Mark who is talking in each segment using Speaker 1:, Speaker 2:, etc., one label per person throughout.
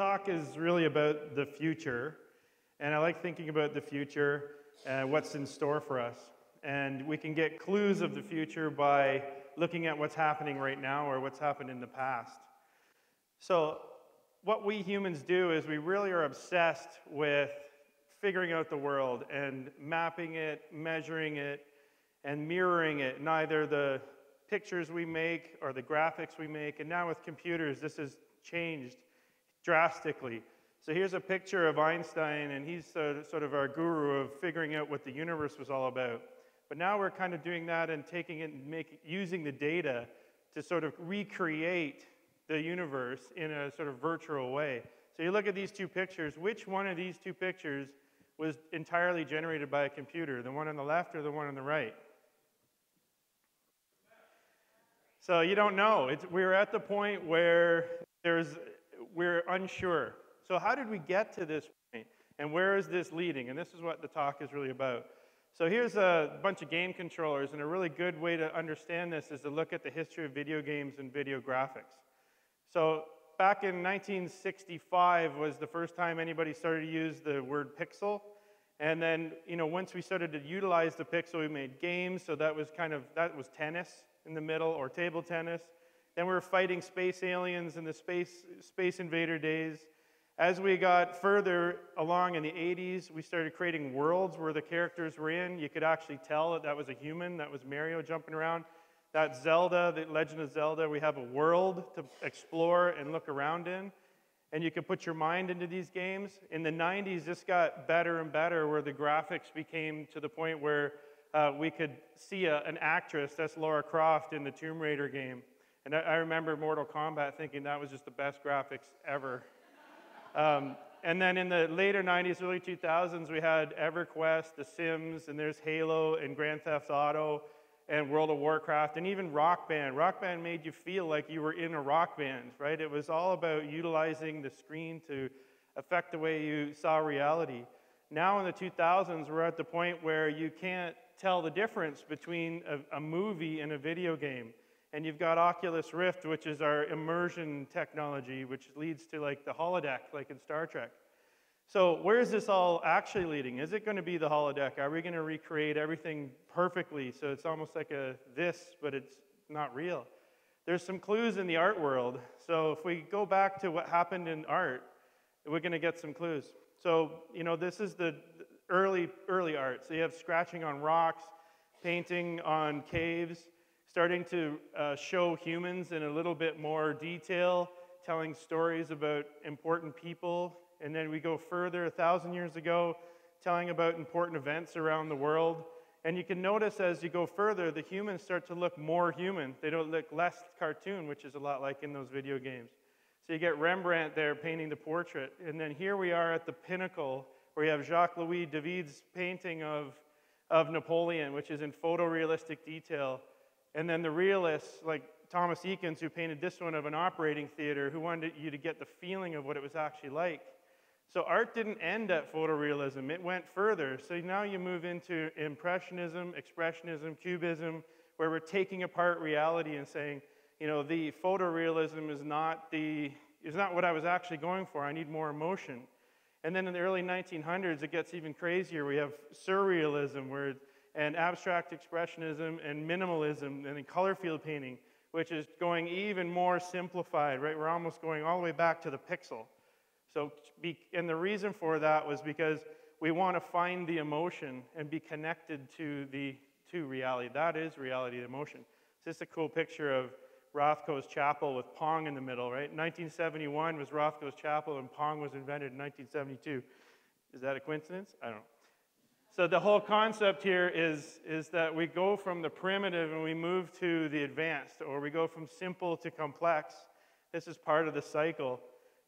Speaker 1: talk is really about the future, and I like thinking about the future and what's in store for us. And we can get clues of the future by looking at what's happening right now or what's happened in the past. So, what we humans do is we really are obsessed with figuring out the world and mapping it, measuring it, and mirroring it Neither the pictures we make or the graphics we make. And now with computers, this has changed drastically. So here's a picture of Einstein, and he's sort of our guru of figuring out what the universe was all about. But now we're kind of doing that and taking it and make, using the data to sort of recreate the universe in a sort of virtual way. So you look at these two pictures, which one of these two pictures was entirely generated by a computer, the one on the left or the one on the right? So you don't know. It's, we're at the point where there's, we're unsure. So how did we get to this point? And where is this leading? And this is what the talk is really about. So here's a bunch of game controllers, and a really good way to understand this is to look at the history of video games and video graphics. So back in 1965 was the first time anybody started to use the word pixel. And then, you know, once we started to utilize the pixel, we made games. So that was kind of, that was tennis in the middle or table tennis. Then we were fighting space aliens in the space, space invader days. As we got further along in the 80s, we started creating worlds where the characters were in. You could actually tell that that was a human, that was Mario jumping around. That Zelda, the Legend of Zelda, we have a world to explore and look around in. And you can put your mind into these games. In the 90s, this got better and better where the graphics became to the point where uh, we could see a, an actress, that's Laura Croft in the Tomb Raider game. And I, remember Mortal Kombat thinking that was just the best graphics ever. Um, and then in the later 90s, early 2000s, we had EverQuest, The Sims, and there's Halo and Grand Theft Auto and World of Warcraft, and even Rock Band. Rock Band made you feel like you were in a rock band, right? It was all about utilizing the screen to affect the way you saw reality. Now in the 2000s, we're at the point where you can't tell the difference between a, a, movie and a video game. And you've got Oculus Rift, which is our immersion technology, which leads to like the holodeck, like in Star Trek. So where is this all actually leading? Is it going to be the holodeck? Are we going to recreate everything perfectly so it's almost like a this, but it's not real? There's some clues in the art world. So if we go back to what happened in art, we're going to get some clues. So, you know, this is the, early, early art. So you have scratching on rocks, painting on caves, starting to uh, show humans in a little bit more detail, telling stories about important people. And then we go further, a thousand years ago, telling about important events around the world. And you can notice as you go further, the humans start to look more human. They don't look less cartoon, which is a lot like in those video games. So you get Rembrandt there painting the portrait. And then here we are at the pinnacle where you have Jacques Louis David's painting of, of Napoleon, which is in photorealistic detail. And then the realists, like Thomas Eakins, who painted this one of an operating theater, who wanted you to get the feeling of what it was actually like. So art didn't end at photorealism, it went further. So now you move into Impressionism, Expressionism, Cubism, where we're taking apart reality and saying, you know, the photorealism is not, the, is not what I was actually going for. I need more emotion. And then in the early 1900s, it gets even crazier. We have surrealism where, and abstract expressionism and minimalism and color field painting, which is going even more simplified, right? We're almost going all the way back to the pixel. So, and the reason for that was because we want to find the emotion and be connected to the to reality. That is reality, emotion. It's just a cool picture of Rothko's Chapel with Pong in the middle, right? 1971 was Rothko's Chapel, and Pong was invented in 1972. Is that a coincidence? I don't know. So the whole concept here is, is that we go from the primitive and we move to the advanced, or we go from simple to complex. This is part of the cycle.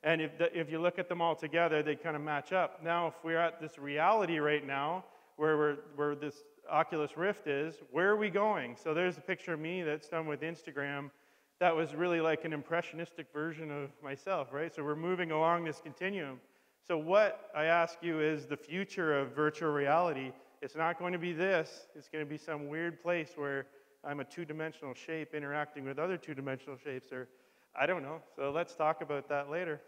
Speaker 1: And if, the, if you look at them all together, they kind of match up. Now, if we're at this reality right now, where, we're, where this Oculus Rift is, where are we going? So there's a picture of me that's done with Instagram that was really like an impressionistic version of myself, right? So we're moving along this continuum. So, what I ask you is the future of virtual reality. It's not going to be this, it's going to be some weird place where I'm a two dimensional shape interacting with other two dimensional shapes, or I don't know. So, let's talk about that later.